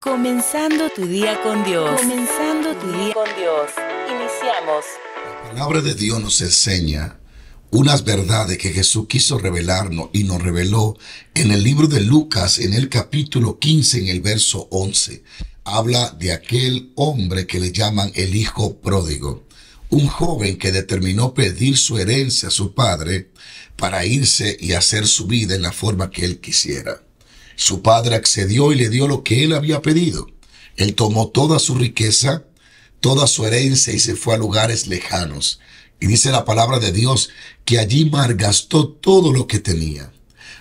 Comenzando tu día con Dios. Comenzando tu día con Dios. Iniciamos. La palabra de Dios nos enseña unas verdades que Jesús quiso revelarnos y nos reveló en el libro de Lucas, en el capítulo 15, en el verso 11. Habla de aquel hombre que le llaman el hijo pródigo. Un joven que determinó pedir su herencia a su padre para irse y hacer su vida en la forma que él quisiera. Su padre accedió y le dio lo que él había pedido. Él tomó toda su riqueza, toda su herencia y se fue a lugares lejanos. Y dice la palabra de Dios que allí malgastó todo lo que tenía,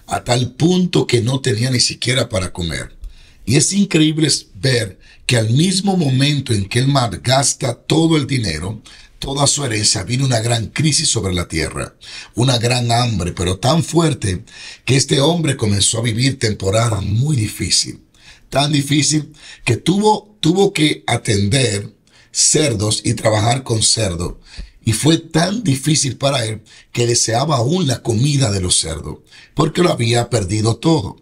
a tal punto que no tenía ni siquiera para comer. Y es increíble ver que al mismo momento en que él malgasta todo el dinero, toda su herencia, vino una gran crisis sobre la tierra, una gran hambre, pero tan fuerte que este hombre comenzó a vivir temporada muy difícil, tan difícil que tuvo, tuvo que atender cerdos y trabajar con cerdos. Y fue tan difícil para él que deseaba aún la comida de los cerdos, porque lo había perdido todo.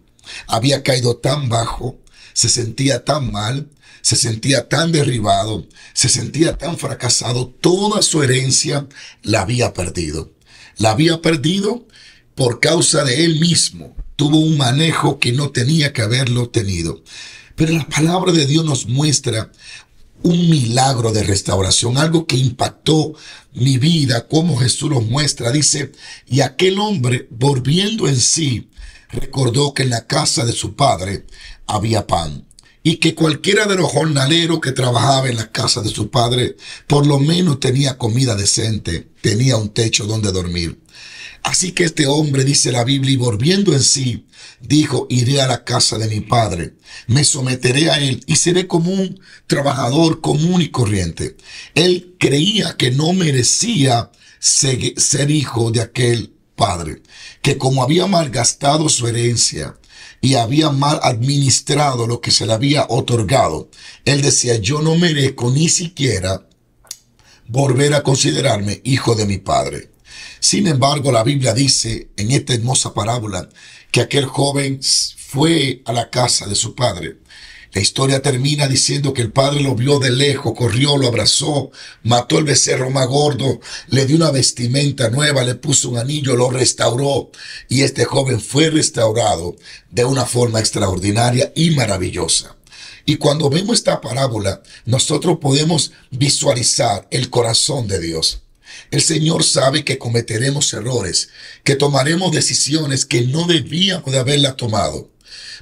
Había caído tan bajo, se sentía tan mal, se sentía tan derribado, se sentía tan fracasado, toda su herencia la había perdido. La había perdido por causa de él mismo. Tuvo un manejo que no tenía que haberlo tenido. Pero la palabra de Dios nos muestra un milagro de restauración, algo que impactó mi vida, como Jesús nos muestra. Dice, y aquel hombre, volviendo en sí, recordó que en la casa de su padre había pan y que cualquiera de los jornaleros que trabajaba en la casa de su padre por lo menos tenía comida decente, tenía un techo donde dormir. Así que este hombre, dice la Biblia, y volviendo en sí, dijo, iré a la casa de mi padre, me someteré a él y seré como un trabajador común y corriente. Él creía que no merecía ser hijo de aquel padre, que como había malgastado su herencia, y había mal administrado lo que se le había otorgado. Él decía, yo no merezco ni siquiera volver a considerarme hijo de mi padre. Sin embargo, la Biblia dice en esta hermosa parábola que aquel joven fue a la casa de su padre la historia termina diciendo que el padre lo vio de lejos, corrió, lo abrazó, mató el becerro más gordo, le dio una vestimenta nueva, le puso un anillo, lo restauró y este joven fue restaurado de una forma extraordinaria y maravillosa. Y cuando vemos esta parábola, nosotros podemos visualizar el corazón de Dios. El Señor sabe que cometeremos errores, que tomaremos decisiones que no debíamos de haberla tomado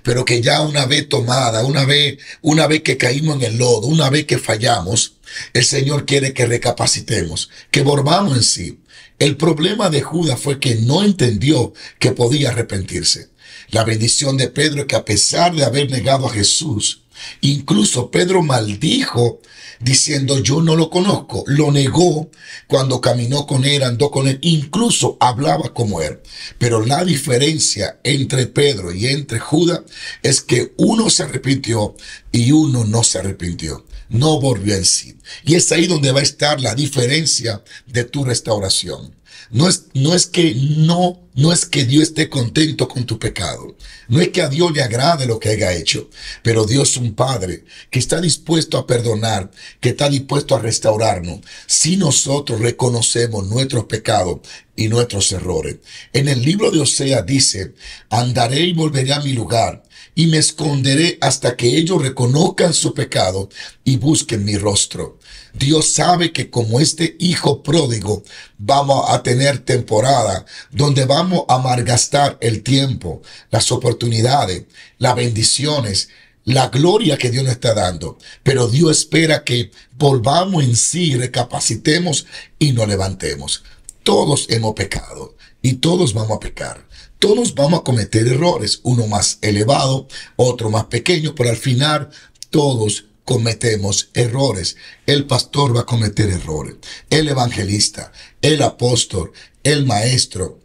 pero que ya una vez tomada, una vez, una vez que caímos en el lodo, una vez que fallamos, el Señor quiere que recapacitemos, que volvamos en sí. El problema de Judas fue que no entendió que podía arrepentirse. La bendición de Pedro es que a pesar de haber negado a Jesús, incluso Pedro maldijo diciendo yo no lo conozco. Lo negó cuando caminó con él, andó con él, incluso hablaba como él. Pero la diferencia entre Pedro y entre Judas es que uno se arrepintió y uno no se arrepintió. No volvió en sí. Y es ahí donde va a estar la diferencia de tu restauración. No es, no es que no, no es que Dios esté contento con tu pecado. No es que a Dios le agrade lo que haya hecho. Pero Dios es un Padre que está dispuesto a perdonar, que está dispuesto a restaurarnos. Si nosotros reconocemos nuestros pecados y nuestros errores. En el libro de Osea dice, andaré y volveré a mi lugar y me esconderé hasta que ellos reconozcan su pecado y busquen mi rostro. Dios sabe que como este hijo pródigo vamos a tener temporada donde vamos a malgastar el tiempo, las oportunidades, las bendiciones, la gloria que Dios nos está dando. Pero Dios espera que volvamos en sí, recapacitemos y nos levantemos. Todos hemos pecado y todos vamos a pecar. Todos vamos a cometer errores, uno más elevado, otro más pequeño, pero al final todos cometemos errores. El pastor va a cometer errores. El evangelista, el apóstol, el maestro,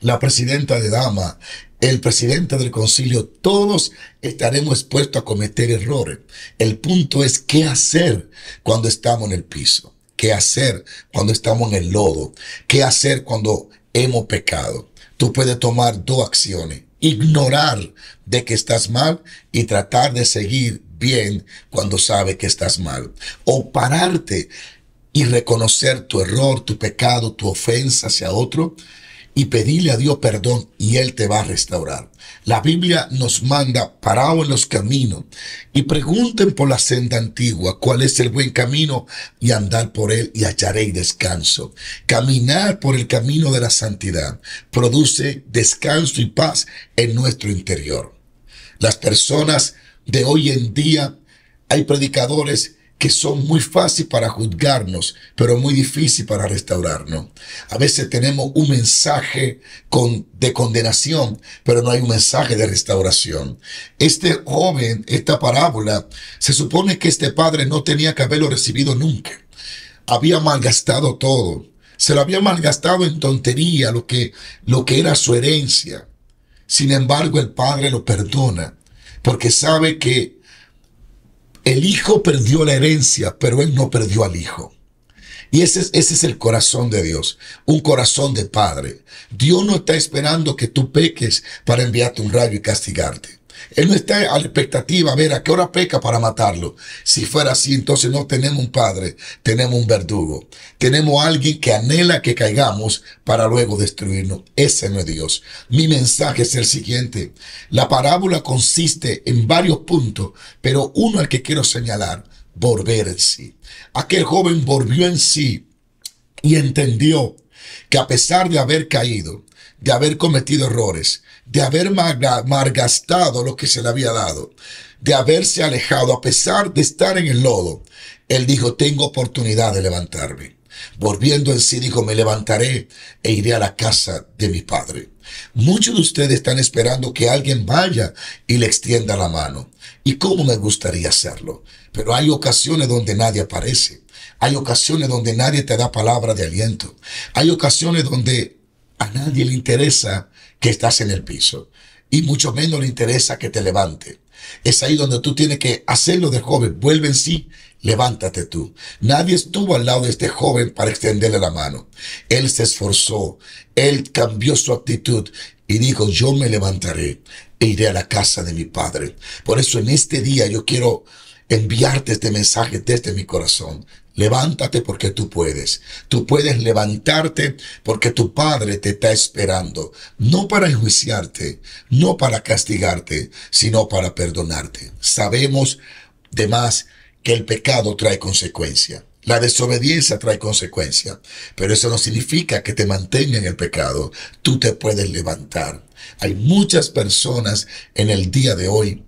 la presidenta de dama, el presidente del concilio, todos estaremos expuestos a cometer errores. El punto es qué hacer cuando estamos en el piso, qué hacer cuando estamos en el lodo, qué hacer cuando hemos pecado tú puedes tomar dos acciones. Ignorar de que estás mal y tratar de seguir bien cuando sabe que estás mal. O pararte y reconocer tu error, tu pecado, tu ofensa hacia otro y pedirle a Dios perdón y Él te va a restaurar. La Biblia nos manda parado en los caminos y pregunten por la senda antigua cuál es el buen camino y andar por él y hallaréis descanso. Caminar por el camino de la santidad produce descanso y paz en nuestro interior. Las personas de hoy en día, hay predicadores que son muy fáciles para juzgarnos, pero muy difícil para restaurarnos. A veces tenemos un mensaje de condenación, pero no hay un mensaje de restauración. Este joven, esta parábola, se supone que este padre no tenía que haberlo recibido nunca. Había malgastado todo. Se lo había malgastado en tontería lo que, lo que era su herencia. Sin embargo, el padre lo perdona porque sabe que el hijo perdió la herencia, pero él no perdió al hijo. Y ese es, ese es el corazón de Dios, un corazón de padre. Dios no está esperando que tú peques para enviarte un rayo y castigarte. Él no está a la expectativa a ver a qué hora peca para matarlo. Si fuera así, entonces no tenemos un padre, tenemos un verdugo. Tenemos alguien que anhela que caigamos para luego destruirnos. Ese no es Dios. Mi mensaje es el siguiente. La parábola consiste en varios puntos, pero uno al que quiero señalar, volver en sí. Aquel joven volvió en sí y entendió que a pesar de haber caído, de haber cometido errores, de haber malgastado lo que se le había dado, de haberse alejado a pesar de estar en el lodo, él dijo, tengo oportunidad de levantarme. Volviendo en sí, dijo, me levantaré e iré a la casa de mi padre. Muchos de ustedes están esperando que alguien vaya y le extienda la mano. ¿Y cómo me gustaría hacerlo? Pero hay ocasiones donde nadie aparece. Hay ocasiones donde nadie te da palabra de aliento. Hay ocasiones donde a nadie le interesa que estás en el piso y mucho menos le interesa que te levante. Es ahí donde tú tienes que hacerlo de joven. Vuelve en sí, levántate tú. Nadie estuvo al lado de este joven para extenderle la mano. Él se esforzó, él cambió su actitud y dijo, yo me levantaré e iré a la casa de mi padre. Por eso en este día yo quiero enviarte este mensaje desde mi corazón. Levántate porque tú puedes. Tú puedes levantarte porque tu Padre te está esperando. No para enjuiciarte, no para castigarte, sino para perdonarte. Sabemos de más que el pecado trae consecuencia. La desobediencia trae consecuencia, pero eso no significa que te mantenga en el pecado. Tú te puedes levantar. Hay muchas personas en el día de hoy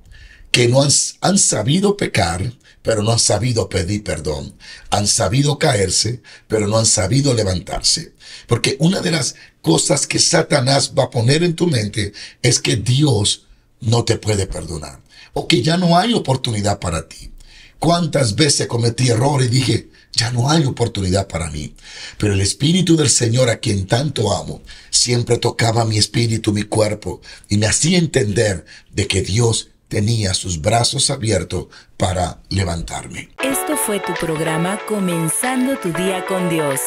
que no han, han sabido pecar, pero no han sabido pedir perdón. Han sabido caerse, pero no han sabido levantarse. Porque una de las cosas que Satanás va a poner en tu mente es que Dios no te puede perdonar. O que ya no hay oportunidad para ti. ¿Cuántas veces cometí errores y dije, ya no hay oportunidad para mí? Pero el Espíritu del Señor, a quien tanto amo, siempre tocaba mi espíritu, mi cuerpo, y me hacía entender de que Dios tenía sus brazos abiertos para levantarme. Esto fue tu programa Comenzando tu día con Dios.